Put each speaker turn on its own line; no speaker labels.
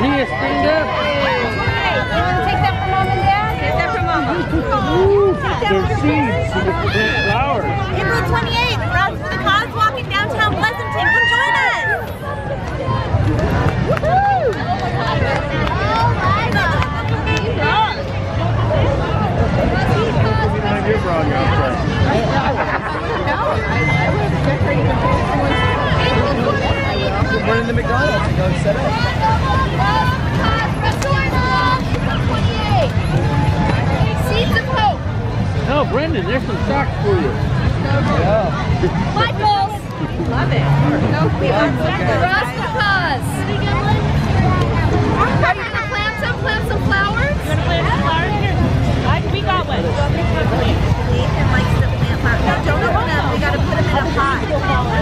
Nia, stand
up. Take that mom and dad. Take that. Ooh, their seeds the flowers. April 28th, the Cause in downtown Pleasanton. Come join us. Woohoo! You're wrong, you're
We're in the McDonald's and go set up. Brendan, there's some socks for you. Yeah.
Michaels. Love it. Rastas. Are you gonna plant some? Plant some flowers? You want to plant some flowers here? I, we got one. Nathan likes to plant flowers. No, don't open them. We gotta put them in a pot.